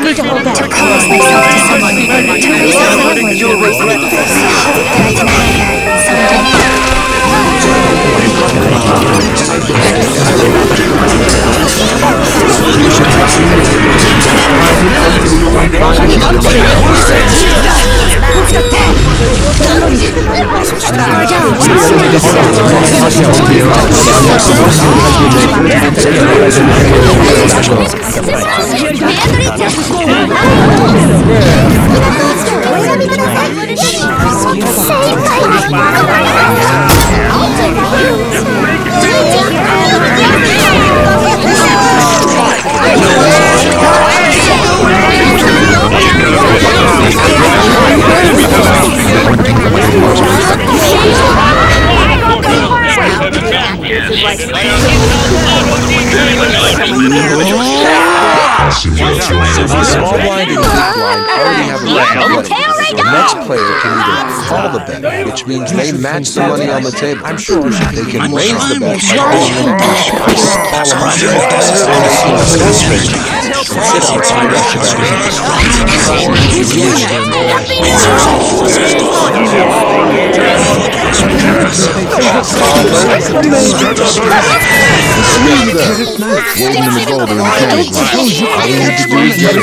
Need to hold back. ください Bet. The next player can either call the bet, which means they match the money on the table. I'm sure they can raise the bet by Waving the gold in the cage. All you have to do is get it.